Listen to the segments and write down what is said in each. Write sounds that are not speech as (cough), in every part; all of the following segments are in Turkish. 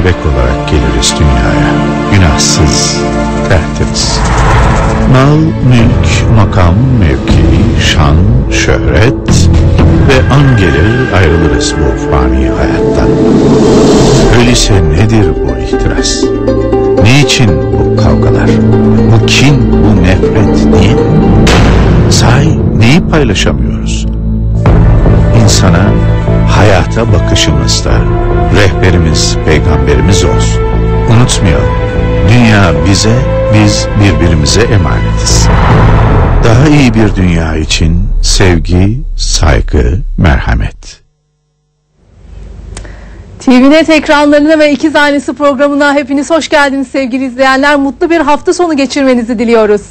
Bebek olarak geliriz dünyaya. Günahsız, tertemiz. Mal, mülk, makam, mevki, şan, şöhret ve an gelir ayrılırız bu fani hayattan. Öyleyse nedir bu ihtiras? Niçin bu kavgalar? Bu kin, bu nefret niye? Sahi neyi paylaşamıyoruz? İnsana, hayata bakışımızda rehberimiz, peygamberimiz olsun. Unutmayalım, dünya bize, biz birbirimize emanetiz. Daha iyi bir dünya için sevgi, saygı, merhamet. TVNet ekranlarına ve İkiz Ailesi programına hepiniz hoş geldiniz sevgili izleyenler. Mutlu bir hafta sonu geçirmenizi diliyoruz.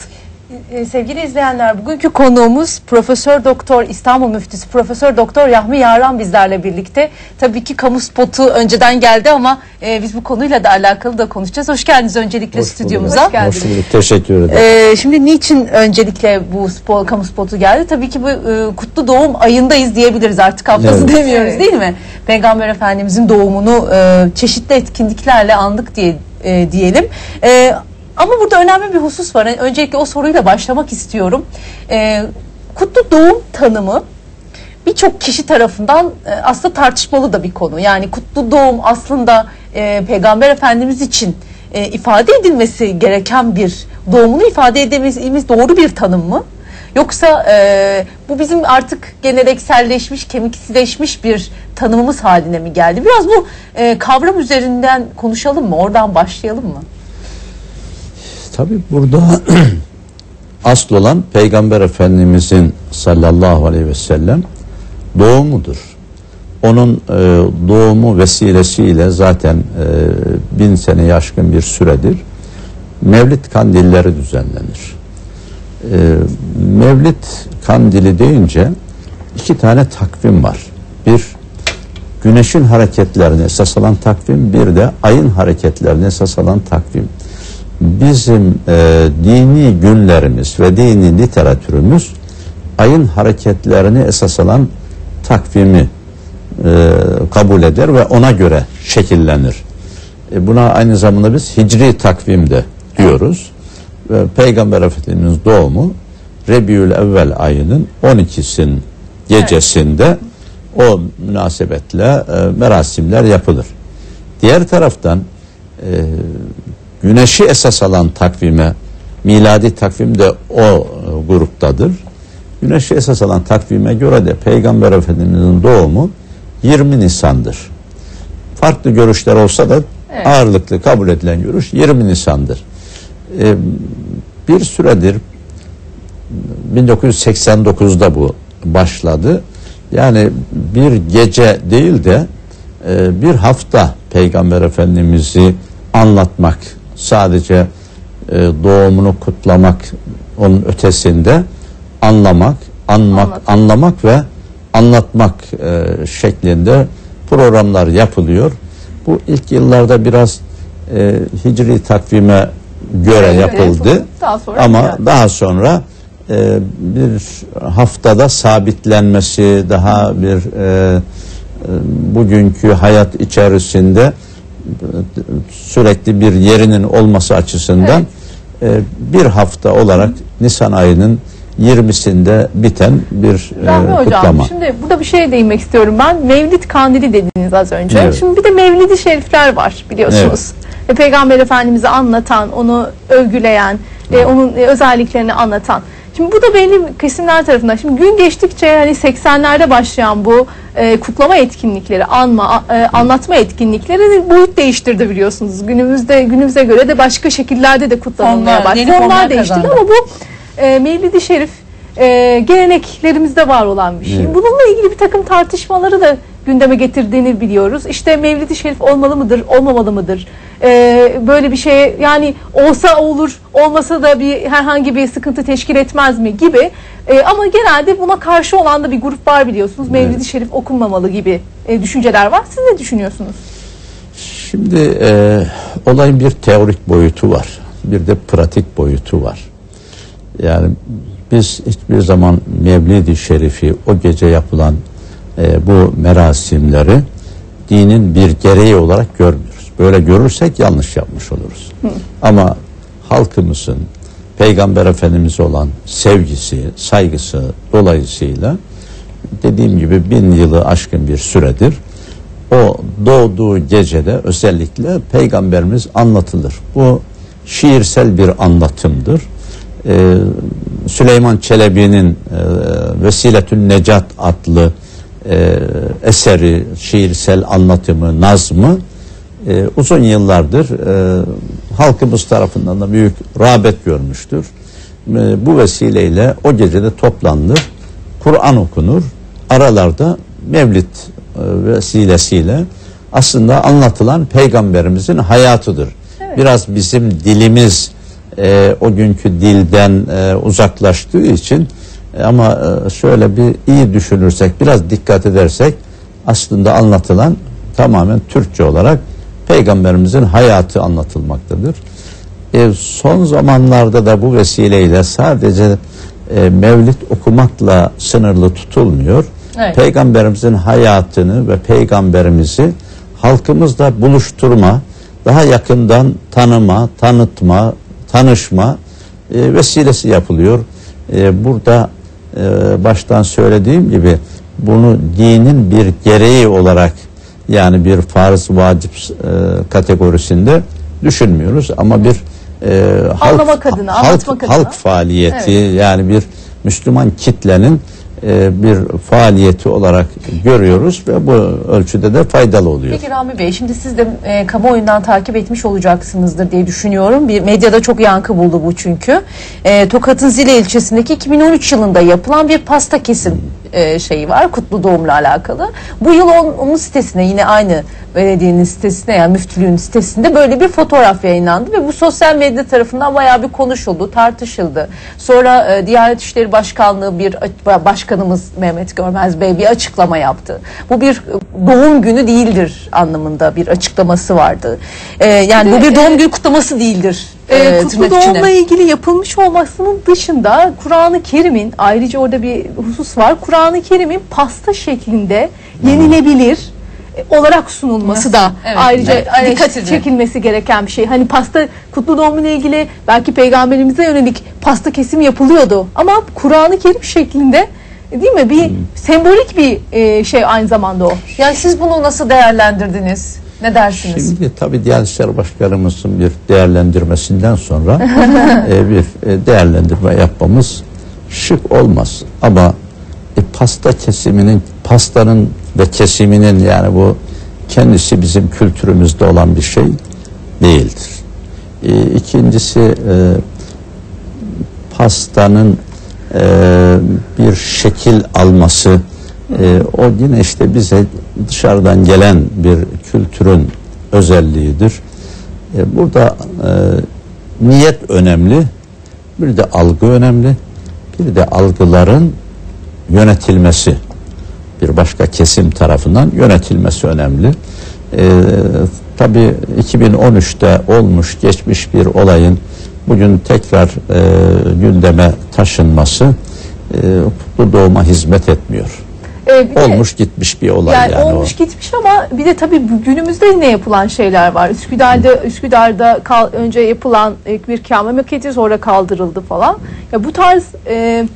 Ee, Sevgili izleyenler, bugünkü konuğumuz Profesör Doktor İstanbul Müftüsü Profesör Doktor Yahmi Yaran bizlerle birlikte. Tabii ki kamu spotu önceden geldi ama e, biz bu konuyla da alakalı da konuşacağız. Hoş geldiniz öncelikle stüdyomuza. Hoş bulduk. Teşekkür ederim. Ee, şimdi niçin öncelikle bu spor, kamu spotu geldi? Tabii ki bu e, kutlu doğum ayındayız diyebiliriz artık haftası Evet. demiyoruz değil mi? Peygamber Efendimizin doğumunu e, çeşitli etkinliklerle andık diye e, diyelim. E, ama burada önemli bir husus var. Yani öncelikle o soruyla başlamak istiyorum. E, kutlu doğum tanımı birçok kişi tarafından e, aslında tartışmalı da bir konu. Yani kutlu doğum aslında e, Peygamber Efendimiz için e, ifade edilmesi gereken bir doğumunu ifade edememiz doğru bir tanım mı? Yoksa e, bu bizim artık gelenekselleşmiş, kemiksileşmiş bir tanımımız haline mi geldi? Biraz bu e, kavram üzerinden konuşalım mı? Oradan başlayalım mı? Tabii burada (clears throat) asıl olan Peygamber Efendimizin sallallahu aleyhi ve sellem doğumudur. Onun e, doğumu vesilesiyle zaten e, bin sene aşkın bir süredir Mevlid kandilleri düzenlenir. E, Mevlid kandili deyince iki tane takvim var. Bir güneşin hareketlerine esas alan takvim, bir de ayın hareketlerine esas alan takvim. Bizim e, dini günlerimiz ve dini literatürümüz ayın hareketlerini esas alan takvimi e, kabul eder ve ona göre şekillenir. E, buna aynı zamanda biz hicri takvim de diyoruz. Ve Peygamber Efendimiz doğumu Rebiül Evvel ayının 12'sin gecesinde o münasebetle e, merasimler yapılır. Diğer taraftan e, güneşi esas alan takvime miladi takvim de o e, gruptadır. Güneşi esas alan takvime göre de Peygamber Efendimizin doğumu 20 Nisan'dır. Farklı görüşler olsa da Evet. ağırlıklı kabul edilen görüş 20 Nisan'dır. E, bir süredir 1989'da bu başladı. Yani bir gece değil de e, bir hafta Peygamber Efendimiz'i anlatmak, sadece e, doğumunu kutlamak, onun ötesinde anlamak, anmak, Anlat. anlamak ve anlatmak e, şeklinde programlar yapılıyor. Bu ilk yıllarda biraz e, hicri takvime göre Evet, yapıldı. evet. Daha sonra Ama yani. daha sonra e, bir haftada sabitlenmesi, daha bir e, e, bugünkü hayat içerisinde sürekli bir yerinin olması açısından e, bir hafta olarak Nisan ayının 20'sinde biten bir e, Rahmi Hocam kutlama. şimdi burada bir şeye değinmek istiyorum ben. Mevlid kandili dediniz az önce. Evet. Şimdi bir de Mevlid-i Şerifler var biliyorsunuz. E, Peygamber Efendimiz'i anlatan, onu övgüleyen, e, onun e, özelliklerini anlatan. Şimdi bu da belli kesimler tarafından. Şimdi gün geçtikçe hani 80'lerde başlayan bu e, kutlama etkinlikleri, anma, e, anlatma etkinlikleri boyut değiştirdi biliyorsunuz. Günümüzde günümüze göre de başka şekillerde de kutlanılmaya başladı. formlar Formlar değişti ama bu e, Mevlid-i Şerif e, geleneklerimizde var olan bir şey. Evet. Bununla ilgili bir takım tartışmaları da gündeme getirdiğini biliyoruz. İşte Mevlid-i Şerif olmalı mıdır, olmamalı mıdır? E, böyle bir şey yani olsa olur, olmasa da bir herhangi bir sıkıntı teşkil etmez mi gibi. E, ama genelde buna karşı olan da bir grup var biliyorsunuz. Mevlid-i Şerif okunmamalı gibi e, düşünceler var. Siz ne düşünüyorsunuz? Şimdi e, olayın bir teorik boyutu var. Bir de pratik boyutu var. Yani biz hiçbir zaman Mevlid-i Şerif'i o gece yapılan e, bu merasimleri dinin bir gereği olarak görmüyoruz. böyle görürsek yanlış yapmış oluruz. Ama halkımızın Peygamber Efendimiz olan sevgisi, saygısı dolayısıyla dediğim gibi bin yılı aşkın bir süredir o doğduğu gecede özellikle Peygamberimiz anlatılır. Bu şiirsel bir anlatımdır. Ee, Süleyman Çelebi'nin e, Vesiletün Necat adlı e, eseri, şiirsel anlatımı, nazmı e, uzun yıllardır e, halkımız tarafından da büyük rağbet görmüştür. E, bu vesileyle o gecede toplanır, Kur'an okunur, aralarda Mevlid e, vesilesiyle aslında anlatılan peygamberimizin hayatıdır. Biraz bizim dilimiz e, o günkü dilden e, uzaklaştığı için ama e, şöyle bir iyi düşünürsek, biraz dikkat edersek aslında anlatılan tamamen Türkçe olarak peygamberimizin hayatı anlatılmaktadır. E, son zamanlarda da bu vesileyle sadece e, mevlid okumakla sınırlı tutulmuyor. Evet. Peygamberimizin hayatını ve peygamberimizi halkımızla buluşturma, daha yakından tanıma, tanıtma, tanışma e, vesilesi yapılıyor. E, burada e, baştan söylediğim gibi bunu dinin bir gereği olarak yani bir farz vacip e, kategorisinde düşünmüyoruz ama bir e, Anlamak adına, halk, adına. halk faaliyeti yani bir Müslüman kitlenin bir faaliyeti olarak görüyoruz ve bu ölçüde de faydalı oluyor. Peki Rami Bey şimdi siz de e, kamuoyundan takip etmiş olacaksınızdır diye düşünüyorum. Bir medyada çok yankı buldu bu çünkü. E, Tokat'ın Zile ilçesindeki 2013 yılında yapılan bir pasta kesim e, şeyi var. Kutlu doğumla alakalı. Bu yıl on- onun sitesine yine aynı belediyenin sitesine yani müftülüğün sitesinde böyle bir fotoğraf yayınlandı ve bu sosyal medya tarafından bayağı bir konuşuldu, tartışıldı. Sonra e, Diyanet İşleri Başkanlığı bir a- başkanımız Mehmet Görmez Bey bir açıklama yaptı. Bu bir e, doğum günü değildir anlamında bir açıklaması vardı. E, yani bu bir doğum günü kutlaması değildir. E, kutlu doğumla ilgili yapılmış olmasının dışında Kur'an-ı Kerim'in ayrıca orada bir husus var. Kur'an-ı Kerim'in pasta şeklinde yenilebilir e, olarak sunulması da Evet, ayrıca evet, dikkat eleştiri. çekilmesi gereken bir şey. Hani pasta kutlu doğumla ilgili belki peygamberimize yönelik pasta kesimi yapılıyordu ama Kur'an-ı Kerim şeklinde e, değil mi bir sembolik bir e, şey aynı zamanda o. Yani siz bunu nasıl değerlendirdiniz? Ne dersiniz? Şimdi tabii Diyanet İşleri Başkanımızın bir değerlendirmesinden sonra (laughs) e, bir e, değerlendirme yapmamız şık olmaz. Ama e, pasta kesiminin, pastanın ve kesiminin yani bu kendisi bizim kültürümüzde olan bir şey değildir. E, ikincisi e, pastanın e, bir şekil alması e, o yine işte bize dışarıdan gelen bir kültürün özelliğidir. E, burada niyet önemli, bir de algı önemli, bir de algıların yönetilmesi bir başka kesim tarafından yönetilmesi önemli. Ee, tabii 2013'te olmuş geçmiş bir olayın bugün tekrar e, gündeme taşınması e, kutlu doğuma hizmet etmiyor. E, bir de- Olmuş gitmiş bir olay Yani, yani, olmuş o. gitmiş ama bir de tabii bu günümüzde ne yapılan şeyler var. Üsküdar'da Üsküdar'da kal, önce yapılan ilk bir kâme maketi sonra kaldırıldı falan. Ya bu tarz e,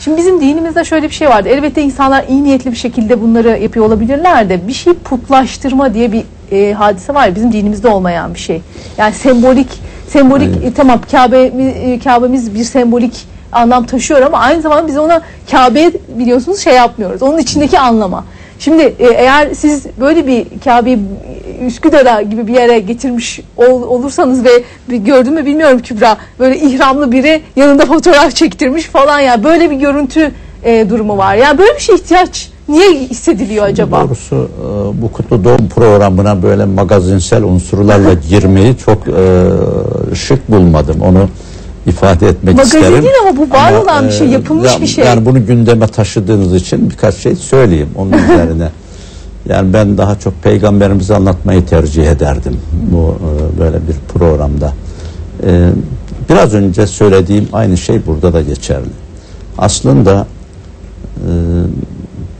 şimdi bizim dinimizde şöyle bir şey vardı. Elbette insanlar iyi niyetli bir şekilde bunları yapıyor olabilirler de bir şey putlaştırma diye bir e, hadise var. ya, Bizim dinimizde olmayan bir şey. Yani sembolik sembolik e, tamam Kabe e, Kabe'miz bir sembolik anlam taşıyor ama aynı zamanda biz ona Kabe biliyorsunuz şey yapmıyoruz. Onun içindeki anlama. Şimdi e, eğer siz böyle bir Kabe'yi Üsküdar'a gibi bir yere getirmiş ol- olursanız ve gördün mü bilmiyorum Kübra böyle ihramlı biri yanında fotoğraf çektirmiş falan ya böyle bir görüntü e, durumu var. Ya böyle bir şey ihtiyaç niye hissediliyor acaba? Doğrusu e, bu kutlu doğum programına böyle magazinsel unsurlarla (laughs) girmeyi çok e, şık bulmadım. Onu ifade etmek Magazin isterim. değil ama bu var olan bir şey, e, yapılmış ya- bir şey. Yani bunu gündeme taşıdığınız için birkaç şey söyleyeyim onun (laughs) üzerine. Yani ben daha çok peygamberimizi anlatmayı tercih ederdim bu e, böyle bir programda. E, biraz önce söylediğim aynı şey burada da geçerli. Aslında e,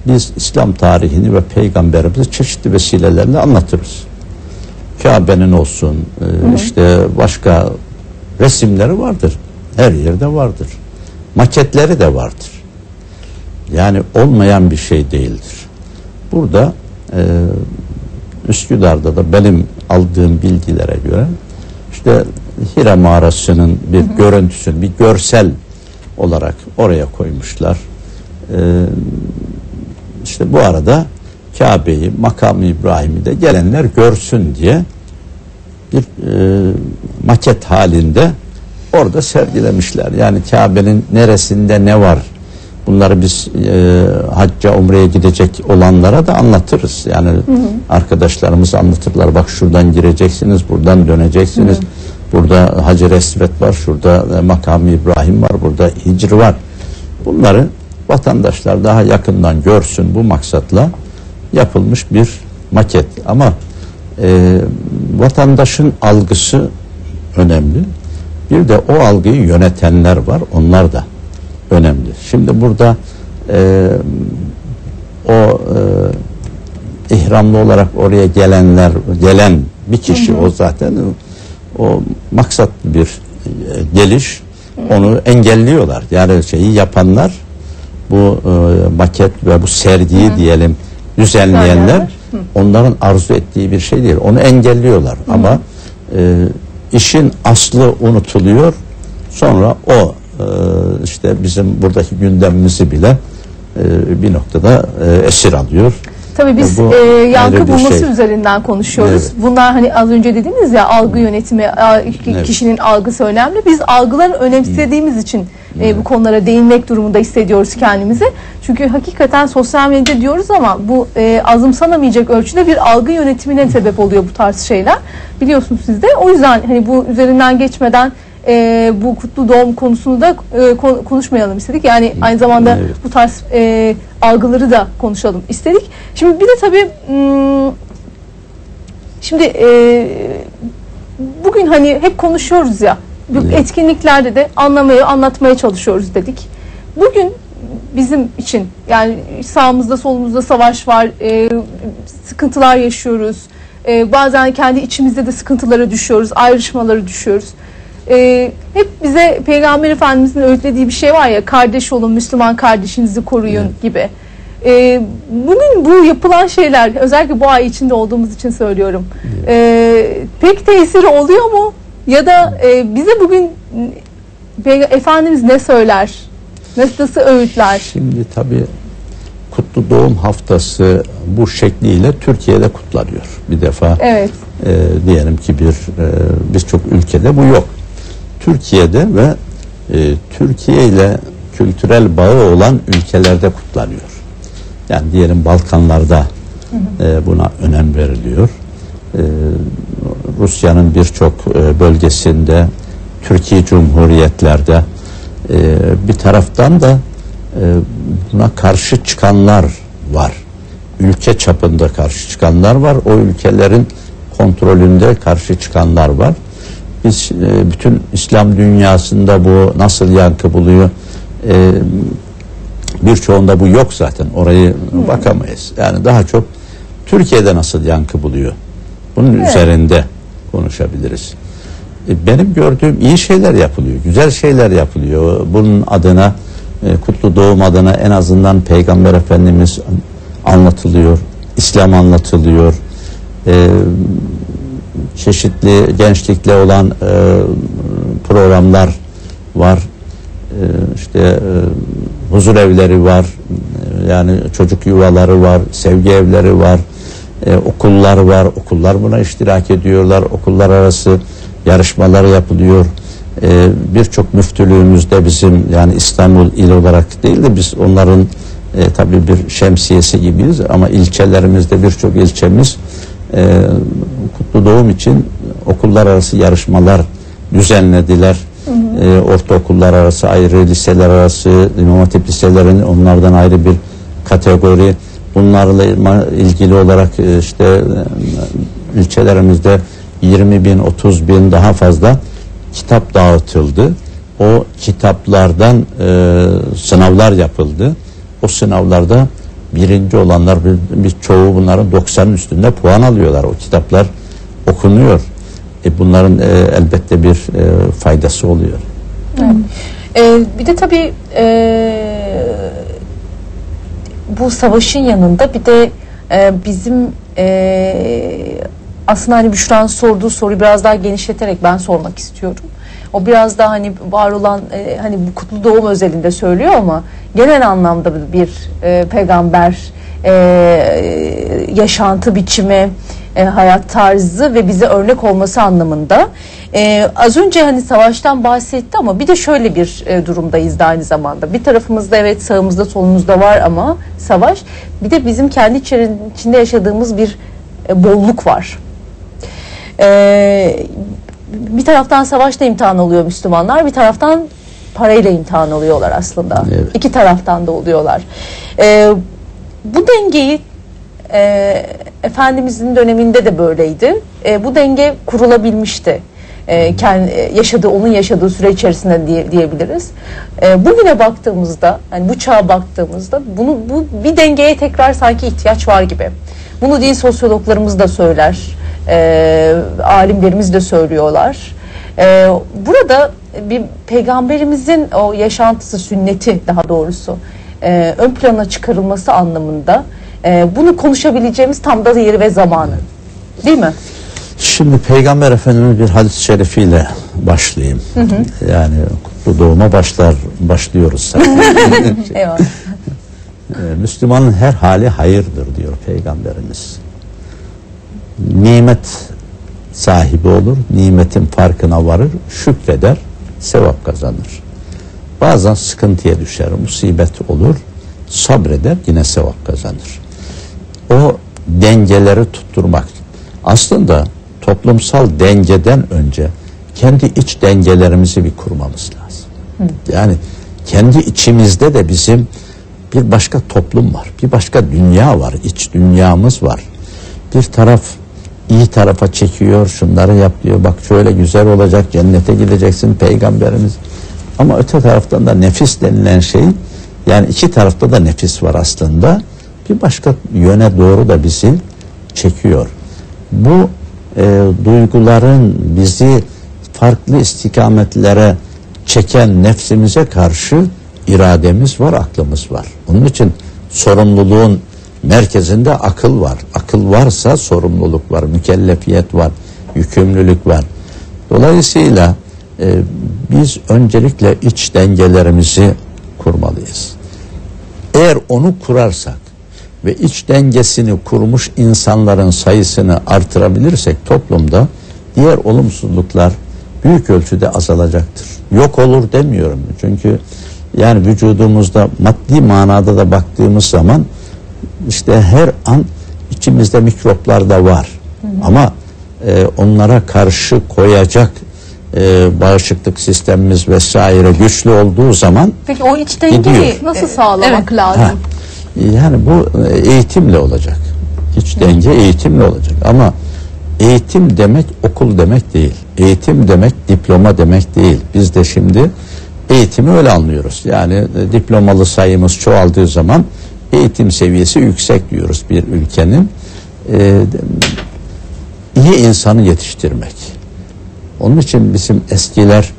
biz İslam tarihini ve peygamberimizi çeşitli vesilelerle anlatırız. Kabe'nin olsun e, işte başka resimleri vardır. Her yerde vardır. Maketleri de vardır. Yani olmayan bir şey değildir. Burada e, Üsküdar'da da benim aldığım bilgilere göre işte Hira mağarasının bir görüntüsünü, bir görsel olarak oraya koymuşlar. Ee, işte bu arada Kabe'yi, makam İbrahim'i de gelenler görsün diye bir e, maket halinde orada sergilemişler. Yani Kabe'nin neresinde ne var? Bunları biz e, hacca, umreye gidecek olanlara da anlatırız. Yani arkadaşlarımız anlatırlar. Bak şuradan gireceksiniz, buradan döneceksiniz. Burada Hacer Esvet var, şurada e, makam İbrahim var, burada Hicr var. Bunları vatandaşlar daha yakından görsün bu maksatla yapılmış bir maket. Ama e, vatandaşın algısı önemli. Bir de o algıyı yönetenler var. Onlar da önemli. Şimdi burada e, o e, ihramlı olarak oraya gelenler gelen bir kişi o zaten o maksatlı bir e, geliş onu engelliyorlar. Yani şeyi yapanlar bu e, maket ve bu sergiyi diyelim düzenleyenler Onların arzu ettiği bir şey değil. Onu engelliyorlar ama e, işin aslı unutuluyor. Sonra o e, işte bizim buradaki gündemimizi bile e, bir noktada e, esir alıyor. Tabii biz Bu e, yankı bulması şey. üzerinden konuşuyoruz. Evet. Bunlar hani az önce dediğimiz ya algı yönetimi, Evet. kişinin algısı önemli. Biz algıları önemsediğimiz için e, bu konulara değinmek durumunda hissediyoruz kendimizi. Çünkü hakikaten sosyal medya diyoruz ama bu e, azımsanamayacak ölçüde bir algı yönetimine sebep oluyor bu tarz şeyler. Biliyorsunuz siz de. O yüzden hani bu üzerinden geçmeden e, bu kutlu doğum konusunu da e, ko- konuşmayalım istedik. Yani aynı zamanda Evet. bu tarz e, algıları da konuşalım istedik. Şimdi bir de tabii hmm, şimdi e, bugün hani hep konuşuyoruz ya Evet. etkinliklerde de anlamaya anlatmaya çalışıyoruz dedik. Bugün bizim için yani sağımızda solumuzda savaş var, e, sıkıntılar yaşıyoruz. E, bazen kendi içimizde de sıkıntılara düşüyoruz, ayrışmalara düşüyoruz. E, hep bize Peygamber Efendimizin öğütlediği bir şey var ya kardeş olun, Müslüman kardeşinizi koruyun Evet. gibi. E, bugün bu yapılan şeyler özellikle bu ay içinde olduğumuz için söylüyorum. E, pek tesiri oluyor mu? Ya da e, bize bugün Peyg- Efendimiz ne söyler? Nasıl, nasıl öğütler? Şimdi tabii kutlu doğum haftası bu şekliyle Türkiye'de kutlanıyor. Bir defa Evet. e, diyelim ki bir e, birçok ülkede bu yok. Türkiye'de ve e, Türkiye ile kültürel bağı olan ülkelerde kutlanıyor. Yani diyelim Balkanlarda e, buna önem veriliyor. E, Rusya'nın birçok e, bölgesinde, Türkiye Cumhuriyetlerde e, bir taraftan da e, buna karşı çıkanlar var. Ülke çapında karşı çıkanlar var. O ülkelerin kontrolünde karşı çıkanlar var. Biz e, bütün İslam dünyasında bu nasıl yankı buluyor? E, birçoğunda bu yok zaten. Orayı bakamayız. Yani daha çok Türkiye'de nasıl yankı buluyor? Bunun üzerinde konuşabiliriz. E, Benim gördüğüm iyi şeyler yapılıyor, güzel şeyler yapılıyor. Bunun adına e, kutlu doğum adına en azından Peygamber Efendimiz anlatılıyor, İslam anlatılıyor. E, çeşitli gençlikle olan e, programlar var. E, işte e, huzur evleri var. E, yani çocuk yuvaları var, sevgi evleri var. E, okullar var. Okullar buna iştirak ediyorlar. Okullar arası yarışmalar yapılıyor. E, Birçok müftülüğümüzde bizim yani İstanbul il olarak değil de biz onların e, tabii bir şemsiyesi gibiyiz ama ilçelerimizde birçok ilçemiz e, kutlu doğum için okullar arası yarışmalar düzenlediler. E, ortaokullar arası ayrı, liseler arası, İmam Hatip liselerinin onlardan ayrı bir kategori. Bunlarla ilgili olarak e, işte e, ilçelerimizde 20 bin, 30 bin daha fazla kitap dağıtıldı. O kitaplardan e, sınavlar yapıldı. O sınavlarda birinci olanlar bir çoğu bunların 90'ın üstünde puan alıyorlar. O kitaplar okunuyor. E bunların e, elbette bir e, faydası oluyor. Ee, bir de tabii e, bu savaşın yanında bir de e, bizim e, aslında hani Büşra'nın sorduğu soruyu biraz daha genişleterek ben sormak istiyorum. O biraz daha hani var olan e, hani bu kutlu doğum özelinde söylüyor ama genel anlamda bir e, peygamber e, yaşantı biçimi, e, hayat tarzı ve bize örnek olması anlamında. E, az önce hani savaştan bahsetti ama bir de şöyle bir e, durumdayız da aynı zamanda. Bir tarafımızda evet sağımızda solumuzda var ama savaş. Bir de bizim kendi içinde yaşadığımız bir e, bolluk var. E, bir taraftan savaşla imtihan oluyor Müslümanlar, bir taraftan parayla imtihan oluyorlar aslında. Evet. İki taraftan da oluyorlar. E, bu dengeyi e, Efendimizin döneminde de böyleydi. E, bu denge kurulabilmişti. E, kendi, yaşadığı, onun yaşadığı süre içerisinde diye, diyebiliriz. E, bugüne baktığımızda, yani bu çağa baktığımızda bunu bu bir dengeye tekrar sanki ihtiyaç var gibi. Bunu din sosyologlarımız da söyler, e, alimlerimiz de söylüyorlar. E, burada bir peygamberimizin o yaşantısı, sünneti daha doğrusu e, ön plana çıkarılması anlamında e, bunu konuşabileceğimiz tam da yeri ve zamanı. Değil mi? Şimdi Peygamber Efendimiz bir hadis-i şerifiyle başlayayım. Yani kutlu doğuma başlar başlıyoruz. (laughs) Eyvallah. Ee, Müslümanın her hali hayırdır diyor Peygamberimiz. Nimet sahibi olur, nimetin farkına varır, şükreder, sevap kazanır. Bazen sıkıntıya düşer, musibet olur, sabreder, yine sevap kazanır. O dengeleri tutturmak. Aslında toplumsal dengeden önce kendi iç dengelerimizi bir kurmamız lazım. Yani kendi içimizde de bizim bir başka toplum var. Bir başka dünya var. iç dünyamız var. Bir taraf iyi tarafa çekiyor. Şunları yap diyor. Bak şöyle güzel olacak. Cennete gideceksin peygamberimiz. Ama öte taraftan da nefis denilen şey yani iki tarafta da nefis var aslında. Bir başka yöne doğru da bizi çekiyor. Bu e, duyguların bizi farklı istikametlere çeken nefsimize karşı irademiz var, aklımız var. Onun için sorumluluğun merkezinde akıl var. Akıl varsa sorumluluk var, mükellefiyet var, yükümlülük var. Dolayısıyla e, biz öncelikle iç dengelerimizi kurmalıyız. Eğer onu kurarsak ve iç dengesini kurmuş insanların sayısını artırabilirsek toplumda diğer olumsuzluklar büyük ölçüde azalacaktır. Yok olur demiyorum. Çünkü yani vücudumuzda maddi manada da baktığımız zaman işte her an içimizde mikroplar da var. Ama e, onlara karşı koyacak e, bağışıklık sistemimiz vesaire güçlü olduğu zaman Peki o iç dengeyi Gidiyor. Nasıl e, sağlamak evet. lazım? Ha, yani bu e, eğitimle olacak. İç denge eğitimle olacak. Ama eğitim demek okul demek değil. Eğitim demek diploma demek değil. Biz de şimdi eğitimi öyle anlıyoruz. Yani e, diplomalı sayımız çoğaldığı zaman eğitim seviyesi yüksek diyoruz bir ülkenin. E, iyi insanı yetiştirmek. Onun için bizim eskiler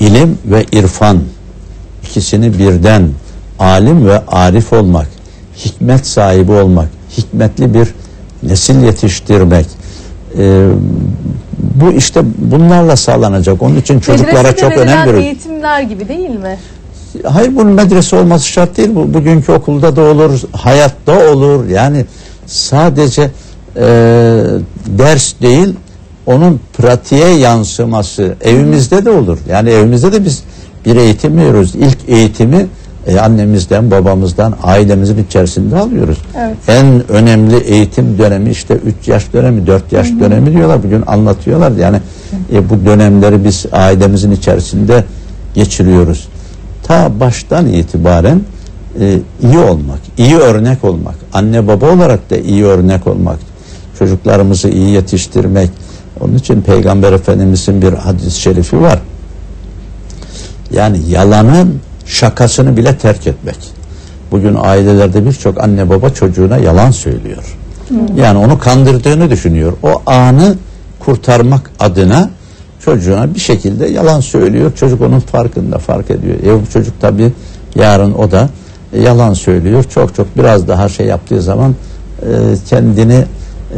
ilim ve irfan ikisini birden alim ve arif olmak, hikmet sahibi olmak, hikmetli bir nesil yetiştirmek. e, bu işte bunlarla sağlanacak. Onun için çocuklara Medresede çok önem veriyoruz. eğitimler gibi değil mi? Hayır bunun medrese olması şart değil. Bu bugünkü okulda da olur, hayatta olur. Yani sadece e, ders değil, onun pratiğe yansıması evimizde de olur. Yani evimizde de biz bir eğitim veriyoruz. İlk eğitimi e, annemizden, babamızdan, ailemizin içerisinde alıyoruz. Evet. En önemli eğitim dönemi işte 3 yaş dönemi, 4 yaş dönemi diyorlar. Bugün anlatıyorlar. Yani e, bu dönemleri biz ailemizin içerisinde geçiriyoruz. Ta baştan itibaren e, iyi olmak, iyi örnek olmak, anne baba olarak da iyi örnek olmak, çocuklarımızı iyi yetiştirmek. Onun için Peygamber Efendimizin bir hadis-i şerifi var. Yani yalanın şakasını bile terk etmek. Bugün ailelerde birçok anne baba çocuğuna yalan söylüyor. Yani onu kandırdığını düşünüyor. O anı kurtarmak adına çocuğuna bir şekilde yalan söylüyor. Çocuk onun farkında fark ediyor. E bu çocuk tabii yarın o da e, yalan söylüyor. Çok çok biraz daha şey yaptığı zaman e, kendini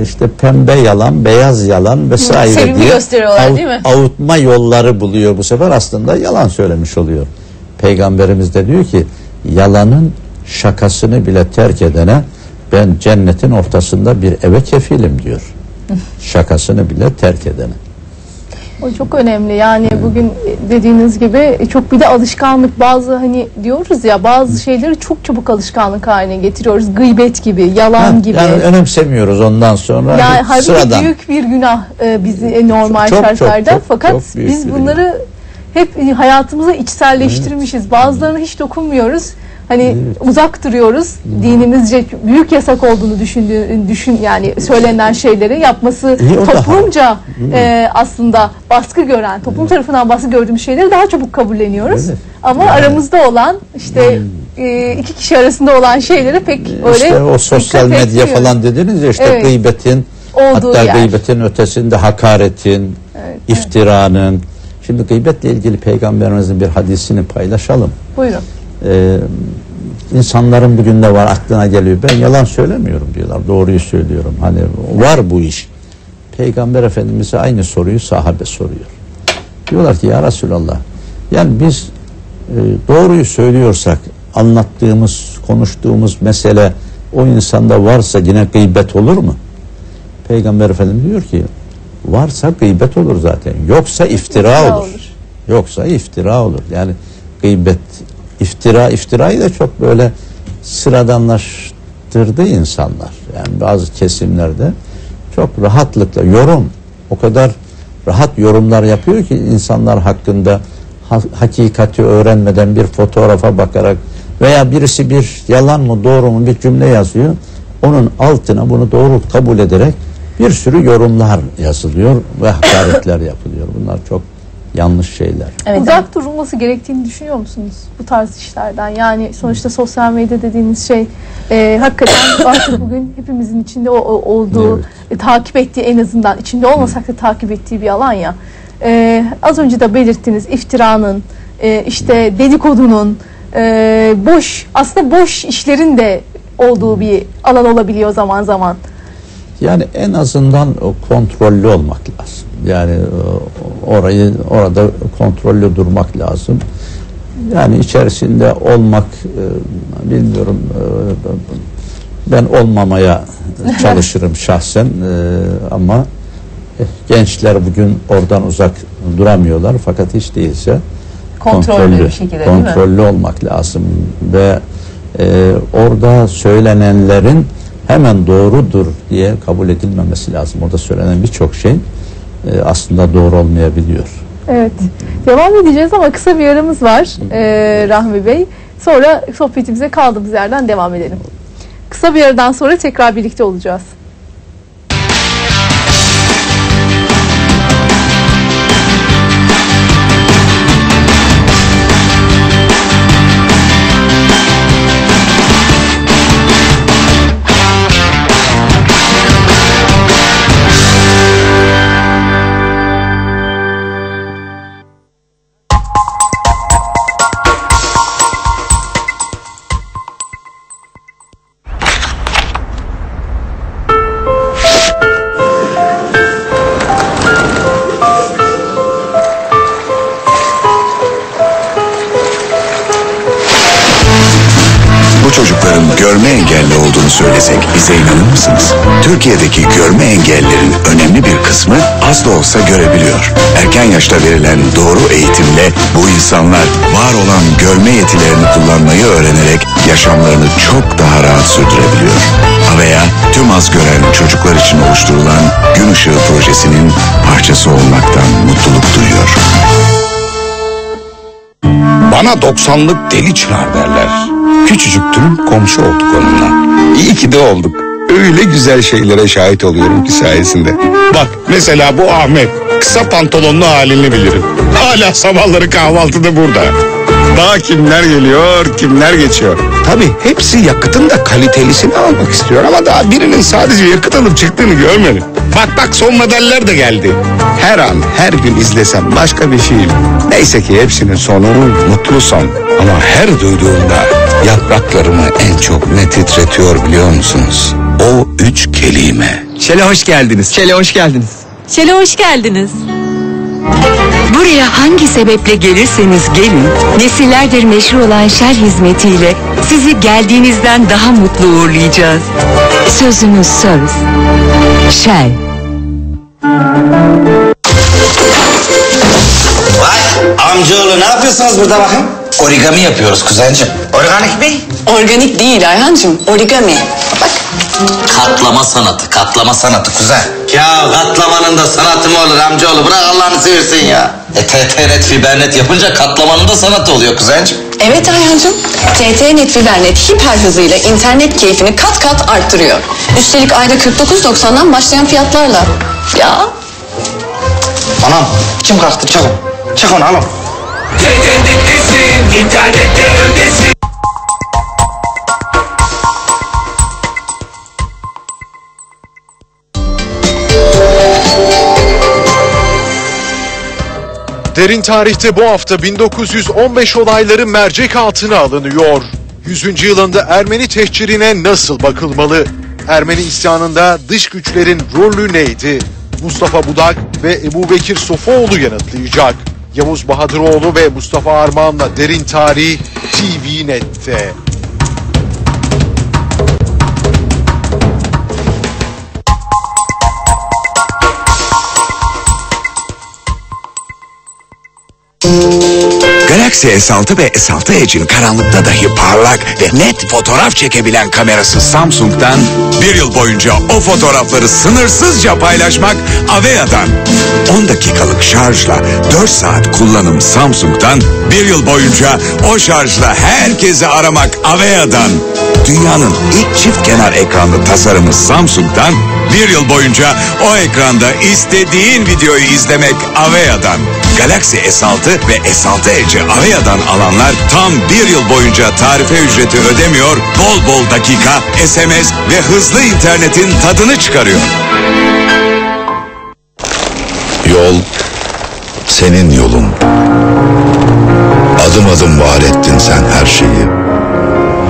işte pembe yalan, beyaz yalan vesaire sevimli diye gösteriyorlar, avut- değil mi? avutma yolları buluyor bu sefer aslında yalan söylemiş oluyor. Peygamberimiz de diyor ki yalanın şakasını bile terk edene ben cennetin ortasında bir eve kefilim diyor. Şakasını bile terk edene. O çok önemli. Yani bugün dediğiniz gibi çok bir de alışkanlık bazı hani diyoruz ya bazı şeyleri çok çabuk alışkanlık haline getiriyoruz. Gıybet gibi, yalan Ha, gibi. Yani önemsemiyoruz ondan sonra Yani halbuki sıradan. büyük bir günah e, bizi e, normal Çok, çok, şartlarda. çok, Fakat çok biz bunları hep e, hayatımıza içselleştirmişiz. Bazılarına hiç dokunmuyoruz. Hani uzak duruyoruz. Dinimizce büyük yasak olduğunu düşündüğü düşün yani söylenen şeyleri yapması toplumca e, aslında baskı gören, toplum tarafından baskı gördüğümüz şeyleri daha çabuk kabulleniyoruz. Evet. Ama aramızda olan işte e, iki kişi arasında olan şeyleri pek öyle işte o sosyal medya etmiyoruz. falan dediniz ya işte Evet. gıybetin Olduğu hatta yer. gıybetin ötesinde hakaretin, iftiranın. Şimdi gıybetle ilgili peygamberimizin bir hadisini paylaşalım. Buyurun. Ee, insanların bugün de var aklına geliyor. Ben yalan söylemiyorum diyorlar. Doğruyu söylüyorum. Hani var bu iş. Peygamber Efendimiz'e aynı soruyu sahabe soruyor. Diyorlar ki ya Resulallah yani biz e, doğruyu söylüyorsak anlattığımız, konuştuğumuz mesele o insanda varsa yine gıybet olur mu? Peygamber Efendimiz diyor ki varsa gıybet olur zaten. Yoksa iftira, İftira olur. olur. Yoksa iftira olur. Yani gıybet, iftira, iftirayı da çok böyle sıradanlaştırdı insanlar. Yani bazı kesimlerde çok rahatlıkla yorum o kadar rahat yorumlar yapıyor ki insanlar hakkında ha- hakikati öğrenmeden bir fotoğrafa bakarak veya birisi bir yalan mı doğru mu bir cümle yazıyor. Onun altına bunu doğru kabul ederek bir sürü yorumlar yazılıyor ve hakaretler yapılıyor. Bunlar çok yanlış şeyler. Evet, Uzak durulması gerektiğini düşünüyor musunuz bu tarz işlerden? Yani sonuçta sosyal medya dediğiniz şey e, hakikaten (coughs) artık bugün hepimizin içinde o, o- olduğu, Evet. e, takip ettiği en azından içinde olmasak da takip ettiği bir alan ya. E, az önce de belirttiniz iftiranın, e, işte dedikodunun, e, boş aslında boş işlerin de olduğu bir alan olabiliyor zaman zaman. Yani en azından o kontrollü olmak lazım. Yani e, orayı orada kontrollü durmak lazım. Yani içerisinde olmak e, bilmiyorum e, ben olmamaya (laughs) çalışırım şahsen e, ama eh, gençler bugün oradan uzak duramıyorlar fakat hiç değilse Kontrollü bir şekilde değil mi? kontrollü olmak lazım ve e, orada söylenenlerin hemen doğrudur diye kabul edilmemesi lazım. Orada söylenen birçok şey e, aslında doğru olmayabiliyor. Evet. Devam edeceğiz ama kısa bir aramız var eee, Rahmi Bey. Sonra sohbetimize kaldığımız yerden devam edelim. Kısa bir aradan sonra tekrar birlikte olacağız. Olsa görebiliyor. Erken yaşta verilen doğru eğitimle bu insanlar var olan görme yetilerini kullanmayı öğrenerek yaşamlarını çok daha rahat sürdürebiliyor. Aveya tüm az gören çocuklar için oluşturulan Gün Işığı projesinin parçası olmaktan mutluluk duyuyor. Bana 90'lık deli çınar derler. Küçücüktüm komşu olduk onunla. İyi ki de olduk. Öyle güzel şeylere şahit oluyorum ki sayesinde. Bak mesela bu Ahmet. Kısa pantolonlu halini bilirim. Hala sabahları kahvaltıda burada. Daha kimler geliyor, kimler geçiyor. Tabii hepsi yakıtın da kalitelisini almak istiyor ama daha birinin sadece yakıt alıp çıktığını görmedim. Bak bak son modeller de geldi. Her an, her gün izlesem başka bir film. Neyse ki hepsinin sonu mutlu son. Ama her duyduğumda yapraklarımı en çok ne titretiyor biliyor musunuz? Üç kelime. Şele hoş geldiniz. Şele hoş geldiniz. Şele hoş geldiniz. Buraya hangi sebeple gelirseniz gelin, nesillerdir meşhur olan Shell hizmetiyle sizi geldiğinizden daha mutlu uğurlayacağız. Sözümüz söz. Shell. Vay amcaoğlu ne yapıyorsunuz burada bakın? Origami yapıyoruz kuzencim. Organik mi? Organik değil Ayhancığım, origami. Bak Katlama sanatı, katlama sanatı kuzen. Ya katlamanın da sanatı mı olur amcaoğlu? Bırak Allah'ını seversen ya. E TTNet fibernet yapınca katlamanın da sanatı oluyor kuzencim. evet Ayhancığım. TT-Net Fibernet hiper hızıyla internet keyfini kat kat arttırıyor. Üstelik ayda 49.90'dan başlayan fiyatlarla. Ya Anam kim kalktı çabuk. Çık onu alın. Derin tarihte bu hafta 1915 olayları mercek altına alınıyor. 100. yılında Ermeni tehcirine nasıl bakılmalı? Ermeni isyanında dış güçlerin rolü neydi? Mustafa Budak ve Ebu Bekir Sofoğlu yanıtlayacak. Yavuz Bahadıroğlu ve Mustafa Armağan'la Derin Tarih TV Net'te. Galaxy S6 ve S6 Edge'in karanlıkta dahi parlak ve net fotoğraf çekebilen kamerası Samsung'dan bir yıl boyunca o fotoğrafları sınırsızca paylaşmak Avea'dan. 10 dakikalık şarjla 4 saat kullanım Samsung'dan bir yıl boyunca o şarjla herkesi aramak Avea'dan. Dünyanın ilk çift kenar ekranlı tasarımı Samsung'dan bir yıl boyunca o ekranda istediğin videoyu izlemek Avea'dan. Galaxy S6 ve S6 Edge'i Avea'dan alanlar tam bir yıl boyunca tarife ücreti ödemiyor, bol bol dakika, SMS ve hızlı internetin tadını çıkarıyor. Yol senin yolun. Adım adım var ettin sen her şeyi.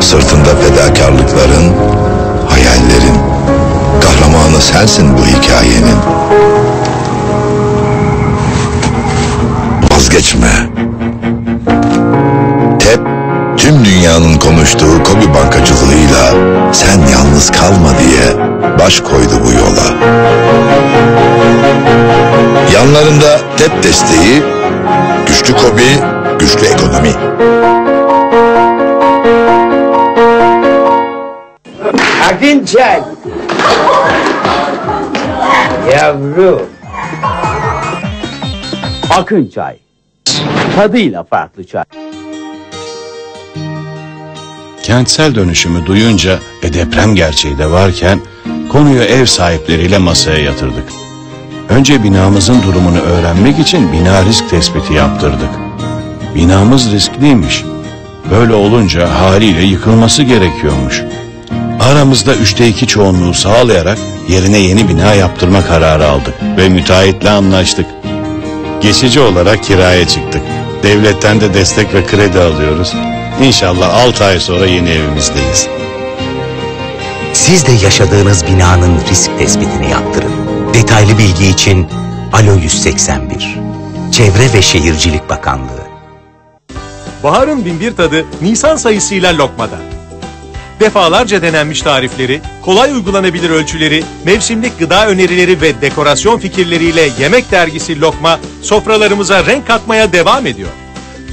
Sırtında fedakarlıkların, hayallerin. Kahramanı sensin bu hikayenin. Vazgeçme. Hep tüm dünyanın konuştuğu kobi bankacılığıyla sen yalnız kalma diye baş koydu bu yola. Yanlarında TEP desteği, güçlü kobi, güçlü ekonomi. Akıncay. Yavrum. Akın çay. Tadıyla farklı çay. Kentsel dönüşümü duyunca ve deprem gerçeği de varken konuyu ev sahipleriyle masaya yatırdık. Önce binamızın durumunu öğrenmek için bina risk tespiti yaptırdık. Binamız riskliymiş. Böyle olunca haliyle yıkılması gerekiyormuş. Aramızda üçte iki çoğunluğu sağlayarak yerine yeni bina yaptırma kararı aldık ve müteahhitle anlaştık. Geçici olarak kiraya çıktık. Devletten de destek ve kredi alıyoruz. İnşallah 6 ay sonra yeni evimizdeyiz. Siz de yaşadığınız binanın risk tespitini yaptırın. Detaylı bilgi için Alo 181 Çevre ve Şehircilik Bakanlığı Baharın binbir tadı Nisan sayısıyla lokmada. Defalarca denenmiş tarifleri, kolay uygulanabilir ölçüleri, mevsimlik gıda önerileri ve dekorasyon fikirleriyle Yemek Dergisi Lokma sofralarımıza renk katmaya devam ediyor.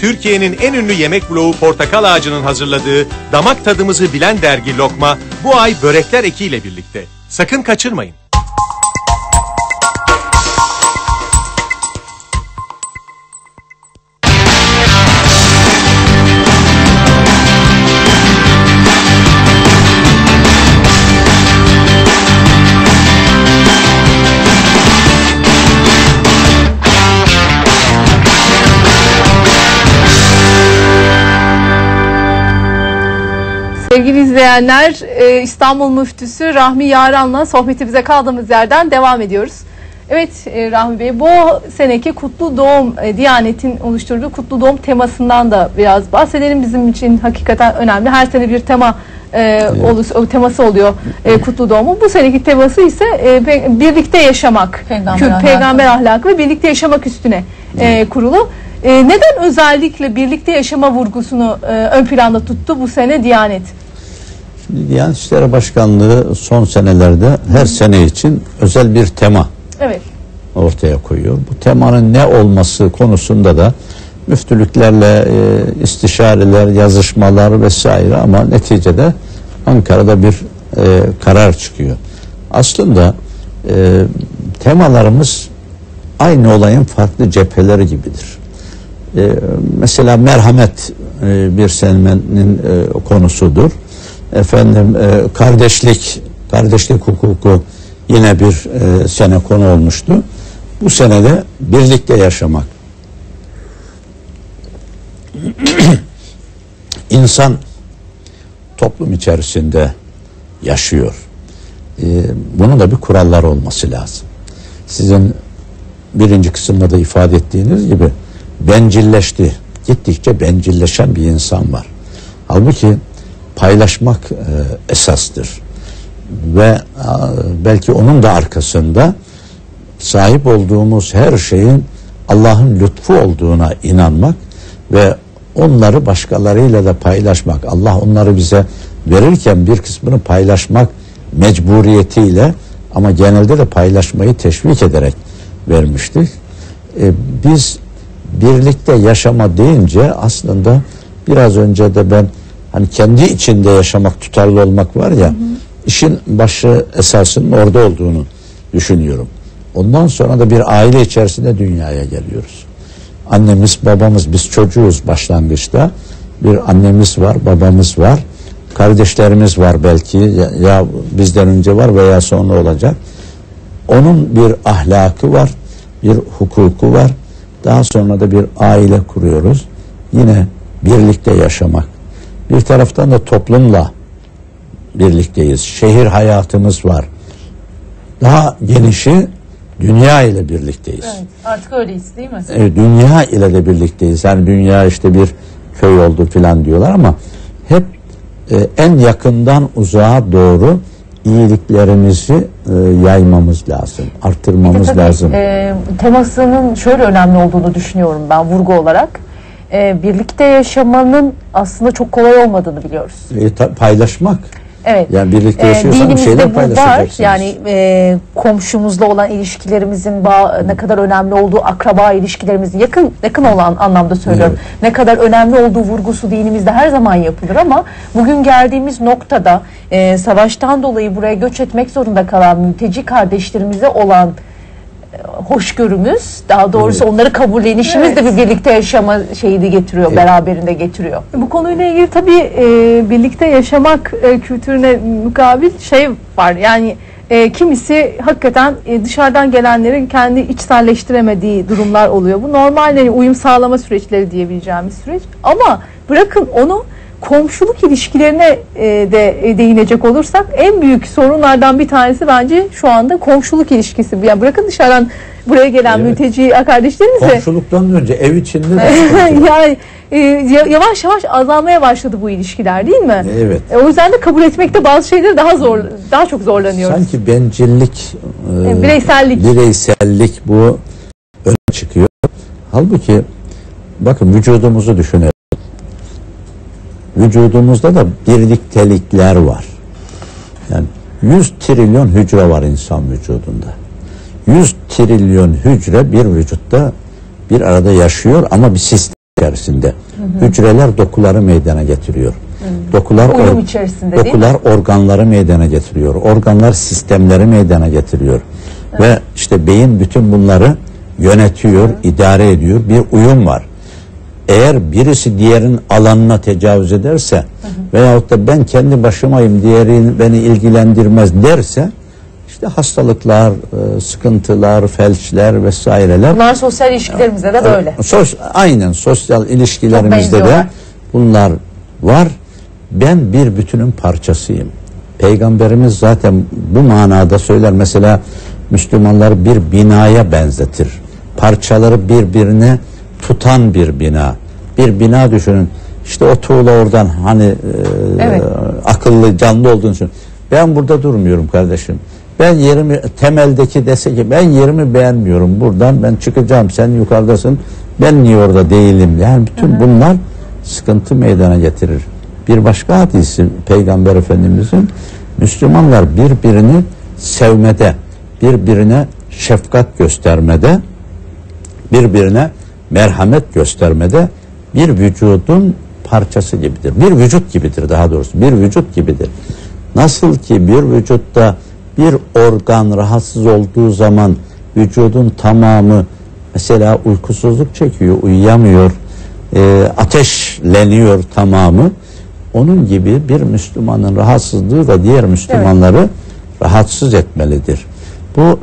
Türkiye'nin en ünlü yemek bloğu Portakal Ağacı'nın hazırladığı damak tadımızı bilen dergi Lokma bu ay börekler ekiyle birlikte. Sakın kaçırmayın. İzleyenler e, İstanbul Müftüsü Rahmi Yaran'la sohbetimize kaldığımız yerden devam ediyoruz. Evet e, Rahmi Bey bu seneki Kutlu Doğum e, Diyanet'in oluşturduğu Kutlu Doğum temasından da biraz bahsedelim. Bizim için hakikaten önemli. Her sene bir tema e, olus- o teması oluyor e, Kutlu Doğum'un. Bu seneki teması ise e, birlikte yaşamak. Peygamber ahlakı. peygamber ahlakı ve birlikte yaşamak üstüne e, kurulu. E, neden özellikle birlikte yaşama vurgusunu e, ön planda tuttu bu sene Diyanet? Diyanet İşleri Başkanlığı son senelerde her sene için özel bir tema Evet. ortaya koyuyor. Bu temanın ne olması konusunda da müftülüklerle e, istişareler, yazışmalar vesaire ama neticede Ankara'da bir e, karar çıkıyor. Aslında e, temalarımız aynı olayın farklı cepheleri gibidir. E, mesela merhamet e, bir senenin e, konusudur. Efendim e, kardeşlik, kardeşlik hukuku yine bir e, sene konu olmuştu. Bu senede birlikte yaşamak. (clears throat) İnsan toplum içerisinde yaşıyor. E, bunun da bir kurallar olması lazım. Sizin birinci kısımda da ifade ettiğiniz gibi bencilleşti. Gittikçe bencilleşen bir insan var. Halbuki paylaşmak e, esastır. Ve a, belki onun da arkasında sahip olduğumuz her şeyin Allah'ın lütfu olduğuna inanmak ve onları başkalarıyla da paylaşmak. Allah onları bize verirken bir kısmını paylaşmak mecburiyetiyle ama genelde de paylaşmayı teşvik ederek vermiştik. E, biz birlikte yaşama deyince aslında biraz önce de ben hani kendi içinde yaşamak, tutarlı olmak var ya işin başı esasının orada olduğunu düşünüyorum. Ondan sonra da bir aile içerisinde dünyaya geliyoruz. Annemiz, babamız, biz çocuğuz başlangıçta. Bir annemiz var, babamız var. Kardeşlerimiz var belki ya, ya bizden önce var veya sonra olacak. Onun bir ahlakı var, bir hukuku var. Daha sonra da bir aile kuruyoruz. Yine birlikte yaşamak. Bir taraftan da toplumla birlikteyiz. Şehir hayatımız var. Daha genişi dünya ile birlikteyiz. Evet, artık öyleyiz değil mi? E, dünya ile de birlikteyiz. Yani dünya işte bir köy oldu filan diyorlar ama hep e, en yakından uzağa doğru iyiliklerimizi e, yaymamız lazım, arttırmamız Tabii, lazım. e, temasının şöyle önemli olduğunu düşünüyorum ben vurgu olarak. E, birlikte yaşamanın aslında çok kolay olmadığını biliyoruz. E, ta- paylaşmak. Evet. Yani birlikte E, yaşıyorsan bir şeyler bu var. paylaşacaksınız. Yani e, komşumuzla olan ilişkilerimizin bağ, ne kadar önemli olduğu, akraba ilişkilerimizin yakın yakın olan anlamda söylüyorum. Ne kadar önemli olduğu vurgusu dinimizde her zaman yapılır ama bugün geldiğimiz noktada e, savaştan dolayı buraya göç etmek zorunda kalan mülteci kardeşlerimize olan hoşgörümüz, daha doğrusu onları kabullenişimiz de bir birlikte yaşama şeyi de getiriyor, beraberinde getiriyor. Bu konuyla ilgili tabii e, birlikte yaşamak e, kültürüne mukabil şey var. Yani e, kimisi hakikaten e, dışarıdan gelenlerin kendi içselleştiremediği durumlar oluyor. Bu normal yani uyum sağlama süreçleri diyebileceğimiz süreç. Ama bırakın onu komşuluk ilişkilerine e, de e, değinecek olursak en büyük sorunlardan bir tanesi bence şu anda komşuluk ilişkisi. Yani bırakın dışarıdan buraya gelen mülteci kardeşlerimize Komşuluktan önce ev içinde de (laughs) yani e, ya- yavaş yavaş azalmaya başladı bu ilişkiler değil mi? Evet. E, o yüzden de kabul etmekte bazı şeyleri daha zor, daha çok zorlanıyoruz. Sanki bencillik, E, bireysellik. bireysellik bu öne çıkıyor. Halbuki bakın vücudumuzu düşünelim. Vücudumuzda da birliktelikler var. Yani 100 trilyon hücre var insan vücudunda. 100 trilyon hücre bir vücutta bir arada yaşıyor ama bir sistem içerisinde. hı. Hücreler dokuları meydana getiriyor. Dokular Uyum or- içerisinde dokular organları meydana getiriyor. Organlar sistemleri meydana getiriyor. Ve işte beyin bütün bunları yönetiyor, idare ediyor. Bir uyum var. Eğer birisi diğerinin alanına tecavüz ederse veyahut da ben kendi başımayım diğeri beni ilgilendirmez derse işte hastalıklar, e, sıkıntılar, felçler vesaireler Bunlar sosyal ilişkilerimizde de böyle. Sos, aynen sosyal ilişkilerimizde de bunlar var. Ben bir bütünün parçasıyım. Peygamberimiz zaten bu manada söyler. Mesela Müslümanları bir binaya benzetir. Parçaları birbirine tutan bir bina. Bir bina düşünün. İşte o tuğla oradan hani e, Evet. akıllı canlı olduğunu için. Ben burada durmuyorum kardeşim. Ben yerimi temeldeki dese ki ben yerimi beğenmiyorum buradan ben çıkacağım sen yukarıdasın ben niye orada değilim yani bütün bunlar sıkıntı meydana getirir. Bir başka hadisi Peygamber Efendimizin Müslümanlar birbirini sevmede, birbirine şefkat göstermede, birbirine merhamet göstermede bir vücudun parçası gibidir. Bir vücut gibidir daha doğrusu. Bir vücut gibidir. Nasıl ki bir vücutta bir organ rahatsız olduğu zaman vücudun tamamı mesela uykusuzluk çekiyor, uyuyamıyor, e, ateşleniyor tamamı. Onun gibi bir Müslümanın rahatsızlığı da diğer Müslümanları rahatsız etmelidir. Bu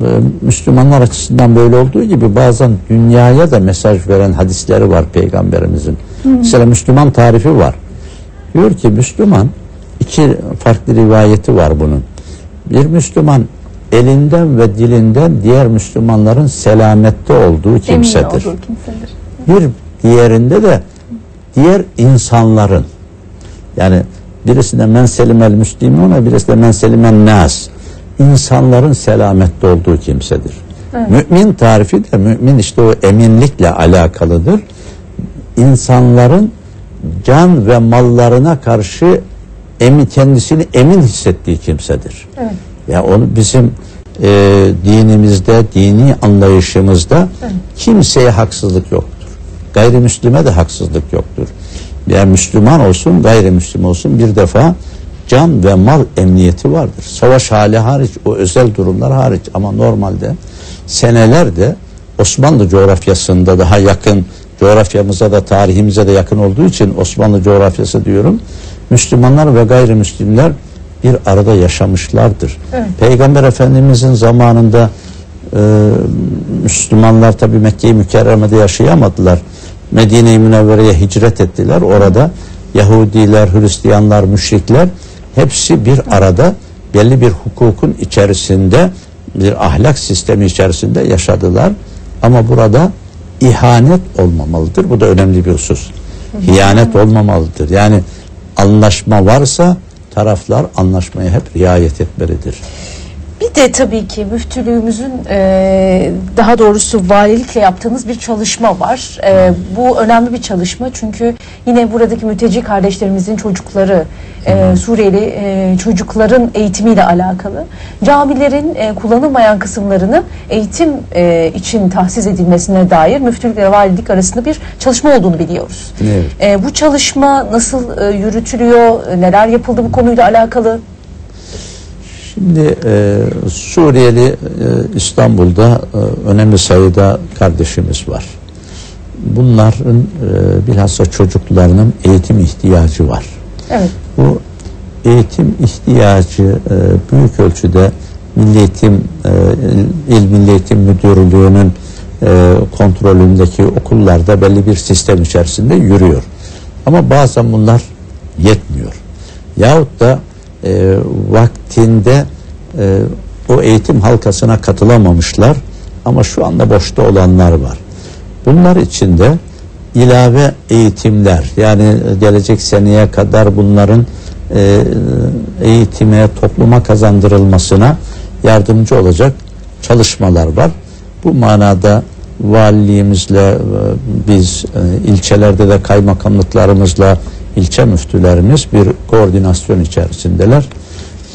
e, Müslümanlar açısından böyle olduğu gibi bazen dünyaya da mesaj veren hadisleri var Peygamberimizin. Mesela Müslüman tarifi var. Diyor ki Müslüman iki farklı rivayeti var bunun. Bir Müslüman elinden ve dilinden diğer Müslümanların selamette olduğu Emin kimsedir. olduğu kimsedir. Bir diğerinde de diğer insanların yani birisinde men selimel müslimune birisinde men selimen nas insanların selamette olduğu kimsedir. Evet. Mümin tarifi de mümin işte o eminlikle alakalıdır. İnsanların can ve mallarına karşı emin kendisini emin hissettiği kimsedir. Evet. Ya onu bizim e, dinimizde, dini anlayışımızda kimseye haksızlık yoktur. Gayrimüslime de haksızlık yoktur. Ya Müslüman olsun, gayrimüslim olsun bir defa can ve mal emniyeti vardır. Savaş hali hariç, o özel durumlar hariç ama normalde senelerde Osmanlı coğrafyasında daha yakın coğrafyamıza da tarihimize de yakın olduğu için Osmanlı coğrafyası diyorum. Müslümanlar ve gayrimüslimler bir arada yaşamışlardır. Evet. Peygamber Efendimizin zamanında e, Müslümanlar tabi Mekke-i Mükerreme'de yaşayamadılar. Medine-i Münevvere'ye hicret ettiler. Orada Yahudiler, Hristiyanlar, müşrikler hepsi bir arada belli bir hukukun içerisinde bir ahlak sistemi içerisinde yaşadılar. Ama burada ihanet olmamalıdır. Bu da önemli bir husus. Hiyanet olmamalıdır. Yani anlaşma varsa taraflar anlaşmaya hep riayet etmelidir. Bir de tabii ki müftülüğümüzün e, daha doğrusu valilikle yaptığınız bir çalışma var. E, bu önemli bir çalışma çünkü yine buradaki mülteci kardeşlerimizin çocukları, e, Suriyeli e, çocukların eğitimiyle alakalı. Camilerin e, kullanılmayan kısımlarını eğitim e, için tahsis edilmesine dair müftülükle valilik arasında bir çalışma olduğunu biliyoruz. Evet. E, bu çalışma nasıl e, yürütülüyor, neler yapıldı bu konuyla alakalı? Şimdi e, Suriyeli e, İstanbul'da e, önemli sayıda kardeşimiz var. Bunların e, bilhassa çocuklarının eğitim ihtiyacı var. Evet. Bu eğitim ihtiyacı e, büyük ölçüde Milli Eğitim e, İl Milli Eğitim Müdürlüğü'nün e, kontrolündeki okullarda belli bir sistem içerisinde yürüyor. Ama bazen bunlar yetmiyor. Yahut da e, vaktinde e, o eğitim halkasına katılamamışlar ama şu anda boşta olanlar var. Bunlar içinde ilave eğitimler yani gelecek seneye kadar bunların e, eğitime, topluma kazandırılmasına yardımcı olacak çalışmalar var. Bu manada valiliğimizle e, biz e, ilçelerde de kaymakamlıklarımızla ilçe müftülerimiz bir koordinasyon içerisindeler.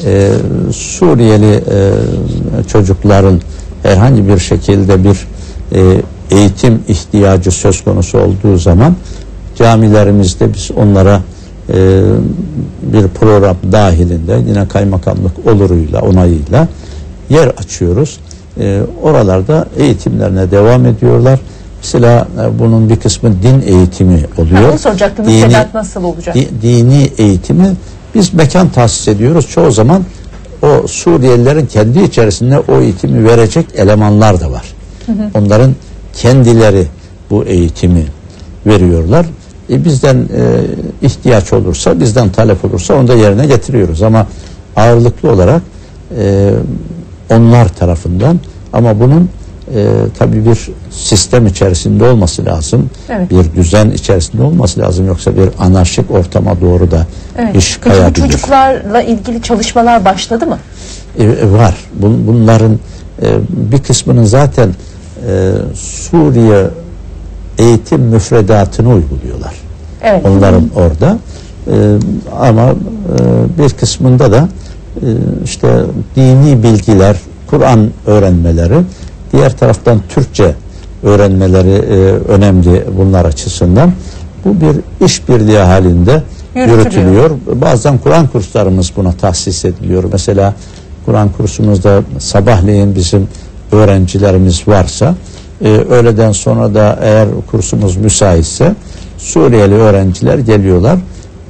E, Suriyeli e, çocukların herhangi bir şekilde bir e, eğitim ihtiyacı söz konusu olduğu zaman camilerimizde biz onlara e, bir program dahilinde yine kaymakamlık oluruyla onayıyla yer açıyoruz. E, oralarda eğitimlerine devam ediyorlar. Mesela e, bunun bir kısmı din eğitimi oluyor. Ha, onu soracaktım. Dini- Müfredat nasıl olacak? di- dini eğitimi biz mekan tahsis ediyoruz. Çoğu zaman o Suriyelilerin kendi içerisinde o eğitimi verecek elemanlar da var. Hı hı. Onların kendileri bu eğitimi veriyorlar. E, bizden e, ihtiyaç olursa, bizden talep olursa onu da yerine getiriyoruz. Ama ağırlıklı olarak e, onlar tarafından ama bunun e, tabii bir sistem içerisinde olması lazım. Evet. Bir düzen içerisinde olması lazım. Yoksa bir anarşik ortama doğru da Evet. iş Peki bu kayabilir. çocuklarla ilgili çalışmalar başladı mı? E, var. Bun- bunların e, bir kısmının zaten e, Suriye eğitim müfredatını uyguluyorlar. Evet. Onların orada. E, ama e, bir kısmında da e, işte dini bilgiler, Kur'an öğrenmeleri, diğer taraftan Türkçe öğrenmeleri e, önemli bunlar açısından. Bu bir işbirliği halinde Yürütülüyor. yürütülüyor. Bazen Kur'an kurslarımız buna tahsis ediliyor. Mesela Kur'an kursumuzda sabahleyin bizim öğrencilerimiz varsa e, öğleden sonra da eğer kursumuz müsaitse Suriyeli öğrenciler geliyorlar.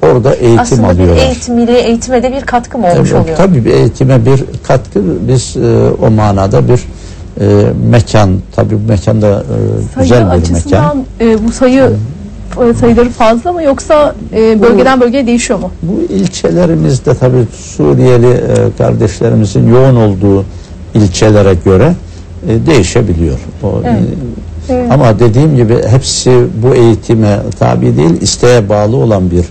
Orada eğitim Aslında alıyorlar. bir eğitim, milli eğitime de bir katkı mı olmuş Evet, oluyor? Tabii bir eğitime bir katkı biz e, o manada bir e, mekan tabii bu mekanda e, Sayı güzel bir mekan. e, bu sayı e, sayıları fazla mı yoksa e, bölgeden bölgeye değişiyor mu? Bu ilçelerimizde tabii Suriyeli e, kardeşlerimizin yoğun olduğu ilçelere göre e, değişebiliyor. O, Evet. e, Evet. Ama dediğim gibi hepsi bu eğitime tabi değil, isteğe bağlı olan bir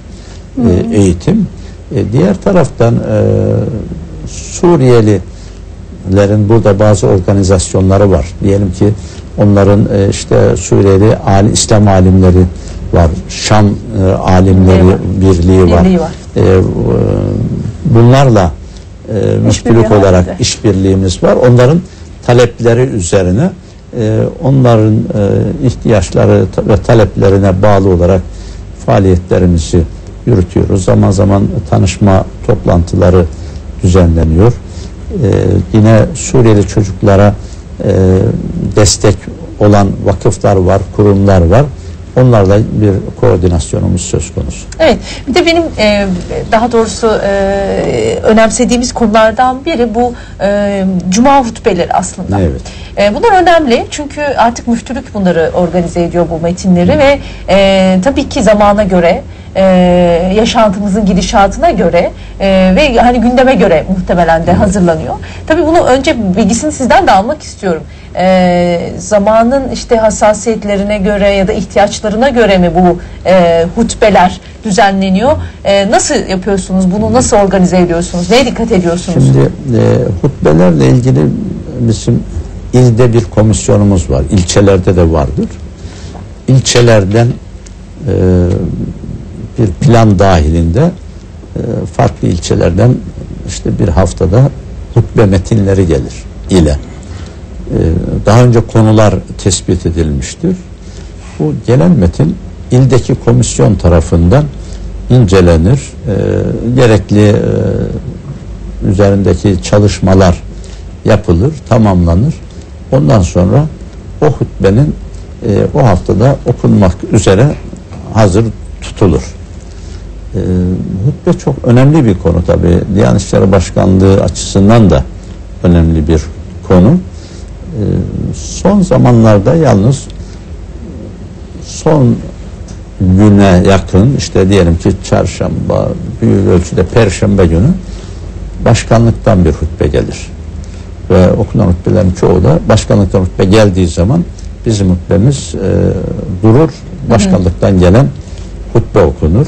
e, eğitim. E, diğer taraftan e, Suriyelilerin burada bazı organizasyonları var. Diyelim ki onların e, işte Suriyeli ali, İslam alimleri var. Şam e, alimleri Birliği var. birliği var. Birliği var. E, e, bunlarla e, İşbirliği olarak halinde. işbirliğimiz var. Onların talepleri üzerine e, onların e, ihtiyaçları ve taleplerine bağlı olarak faaliyetlerimizi yürütüyoruz. Zaman zaman tanışma toplantıları düzenleniyor. E, yine Suriyeli çocuklara e, destek olan vakıflar var, kurumlar var. Onlarla bir koordinasyonumuz söz konusu. Evet. Bir de benim e, daha doğrusu e, önemsediğimiz konulardan biri bu e, cuma hutbeleri aslında. Evet. E, bunlar önemli çünkü artık müftülük bunları organize ediyor bu metinleri ve e, tabii ki zamana göre e, yaşantımızın gidişatına göre e, ve hani gündeme göre muhtemelen de hazırlanıyor. Tabii bunu önce bilgisini sizden de almak istiyorum. E, zamanın işte hassasiyetlerine göre ya da ihtiyaçlarına göre mi bu e, hutbeler düzenleniyor? E, nasıl yapıyorsunuz? Bunu nasıl organize ediyorsunuz? Neye dikkat ediyorsunuz? Şimdi e, hutbelerle ilgili bizim ilde bir komisyonumuz var. İlçelerde de vardır. İlçelerden e, bir plan dahilinde e, farklı ilçelerden işte bir haftada hutbe metinleri gelir ile. E, daha önce konular tespit edilmiştir. Bu gelen metin ildeki komisyon tarafından incelenir. E, gerekli üzerindeki çalışmalar yapılır, tamamlanır. Ondan sonra o hutbenin o haftada okunmak üzere hazır tutulur. E, hutbe çok önemli bir konu tabi. Diyanet İşleri Başkanlığı açısından da önemli bir konu. E, son zamanlarda yalnız son güne yakın işte diyelim ki çarşamba büyük ölçüde perşembe günü başkanlıktan bir hutbe gelir. Ve okunan hutbelerin çoğu da başkanlıktan hutbe geldiği zaman bizim hutbemiz e, durur. Başkanlıktan gelen hutbe okunur.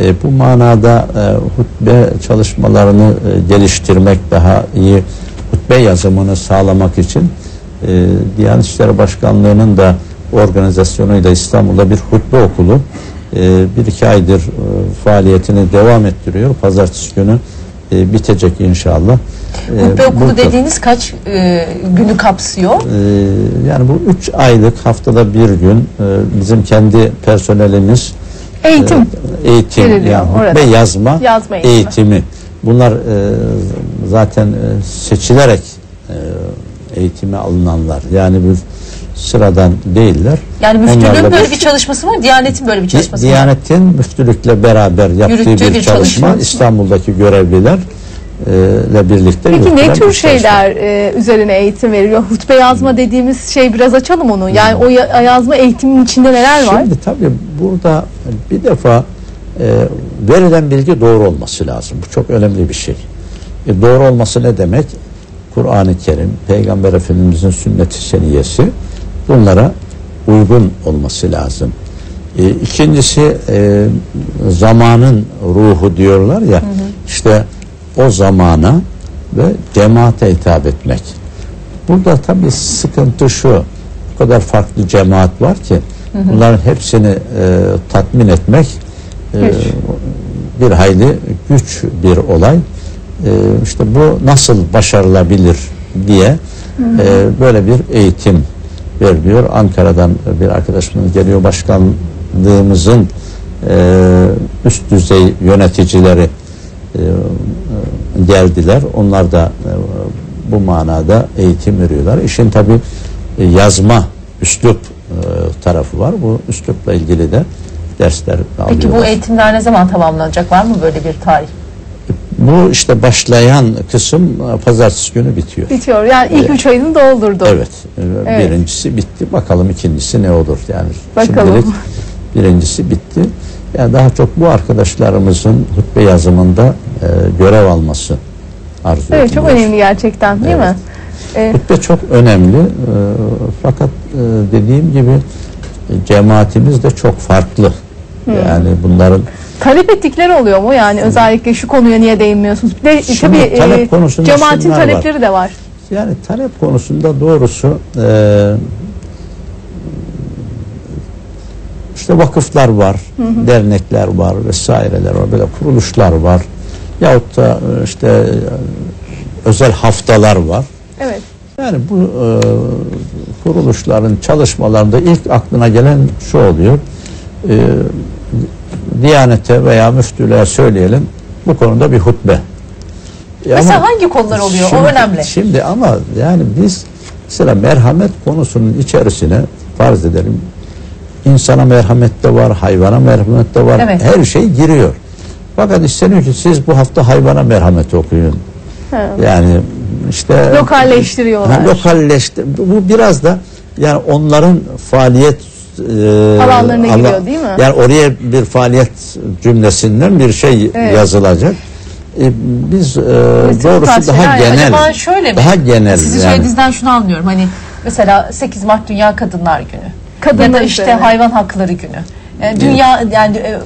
E, bu manada e, hutbe çalışmalarını e, geliştirmek daha iyi hutbe yazımını sağlamak için e, Diyanet İşleri Başkanlığı'nın da organizasyonuyla İstanbul'da bir hutbe okulu e, bir iki aydır e, faaliyetini devam ettiriyor. Pazartesi günü e, bitecek inşallah. E, Hutbe okulu burada- dediğiniz kaç e, günü kapsıyor? e, yani bu üç aylık haftada bir gün e, bizim kendi personelimiz Eğitim. e, eğitim veriliyor orada. yazma, Yazma eğitimi. eğitimi. Bunlar e, zaten e, seçilerek e, eğitime alınanlar. Yani bu sıradan değiller. Yani müftülüğün böyle bir- çalışması var, Diyanet'in böyle bir çalışması var. Diyanet'in müftülükle beraber yaptığı Yürüttüğü bir, bir çalışma çalışma. İstanbul'daki görevliler ile birlikte Peki ne tür şeyler e, üzerine eğitim veriliyor? Hutbe yazma dediğimiz şey biraz açalım onu. Yani o ya- yazma eğitimin içinde neler var? Şimdi tabii burada bir defa e, verilen bilgi doğru olması lazım. Bu çok önemli bir şey. E, doğru olması ne demek? Kur'an-ı Kerim, Peygamber Efendimizin sünnet-i seniyesi bunlara uygun olması lazım. E, ikincisi e, zamanın ruhu diyorlar ya işte o zamana ve cemaate hitap etmek. Burada tabii sıkıntı şu o kadar farklı cemaat var ki Hı hı. bunların hepsini e, tatmin etmek Güç. bir hayli güç bir olay. E, işte bu nasıl başarılabilir diye e, böyle bir eğitim veriliyor. Ankara'dan bir arkadaşımız geliyor başkanlığımızın e, üst düzey yöneticileri e, e, geldiler. Onlar da e, bu manada eğitim veriyorlar. İşin tabi yazma üslup e, tarafı var. Bu üslupla ilgili de dersler alıyorlar. Peki bu eğitimler ne zaman tamamlanacak? Var mı böyle bir tarih? Bu işte başlayan kısım e, pazartesi günü bitiyor. Bitiyor. Yani ilk Evet. üç ayını doldurdu. Evet. e, Evet. Birincisi bitti. Bakalım ikincisi ne olur yani. Bakalım. Şimdilik birincisi bitti. Yani daha çok bu arkadaşlarımızın hutbe yazımında e, görev alması arzu Evet çok önemli gerçekten değil mi? E, Hutbe çok önemli. E, fakat e, dediğim gibi e, cemaatimiz de çok farklı. Yani bunların talep ettikleri oluyor mu? Yani özellikle şu konuya niye değinmiyorsunuz? Bir de Şimdi tabii talep e, konusunda cemaatin şunlar var. talepleri de var. Yani talep konusunda doğrusu e, işte vakıflar var, dernekler var vesaireler var, böyle kuruluşlar var. Yahut da e, işte e, özel haftalar var. Evet. Yani bu e, kuruluşların çalışmalarında ilk aklına gelen şu oluyor. E, Diyanete veya müftülüğe söyleyelim bu konuda bir hutbe. Ya Mesela ama- hangi konular oluyor? Şimdi- o önemli. Şimdi ama yani biz mesela merhamet konusunun içerisine farz edelim insana merhamet de var, hayvana merhamet de var. Evet. Her şey giriyor. Fakat isteniyor ki siz bu hafta hayvana merhamet okuyun. Ha. Yani işte Lokalleştiriyorlar. Ha, lokalleşti. Bu bu biraz da yani onların faaliyet e, Alanlarına ala- giriyor, değil mi? Yani oraya bir faaliyet cümlesinden bir şey Evet. yazılacak. E, biz e, doğrusu daha Yani genel. Acaba şöyle mi? Daha genel Sizin yani. söylediğinizden şunu anlıyorum. Hani mesela 8 Mart Dünya Kadınlar Günü. Kadınlar ya da işte üzerine. hayvan hakları günü. Yani dünya yani e, e,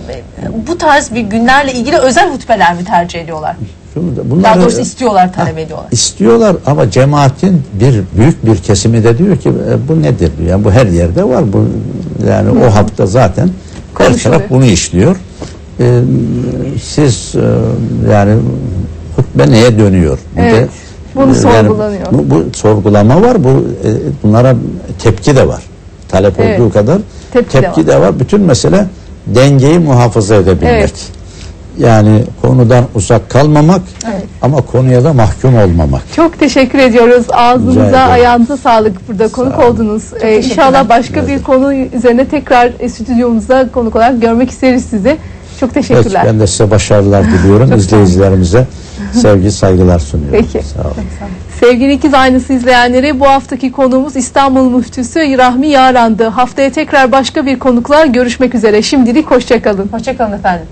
bu tarz bir günlerle ilgili özel hutbeler mi tercih ediyorlar? Şunu da- Daha doğrusu istiyorlar, talep ediyorlar. istiyorlar ama cemaatin bir büyük bir kesimi de diyor ki e, bu nedir diyor. Yani bu her yerde var. Bu yani o hafta zaten her taraf bunu işliyor. E, siz e, yani hutbe neye dönüyor? Bir Evet. Bunu e, sorgulanıyor. bu, bu sorgulama var. Bu e, bunlara tepki de var. Talep Evet. olduğu kadar Tepki tepki, de de, var. Bütün mesele dengeyi muhafaza edebilmek. Evet. Yani konudan uzak kalmamak Evet. ama konuya da mahkum olmamak. Çok teşekkür ediyoruz. Ağzınıza, ayağınıza sağlık burada konuk oldunuz. Ee, teşekkürler. inşallah başka bir konu üzerine tekrar e, stüdyomuzda konuk olarak görmek isteriz sizi. Çok Peki, teşekkürler. ben de size başarılar diliyorum. İzleyicilerimize sevgi saygılar sunuyorum. Peki. Sağ olun. Sevgili ikiz aynısı izleyenleri bu haftaki konuğumuz İstanbul Müftüsü Rahmi Yaran'dı. Haftaya tekrar başka bir konukla görüşmek üzere. Şimdilik hoşçakalın. Hoşçakalın efendim.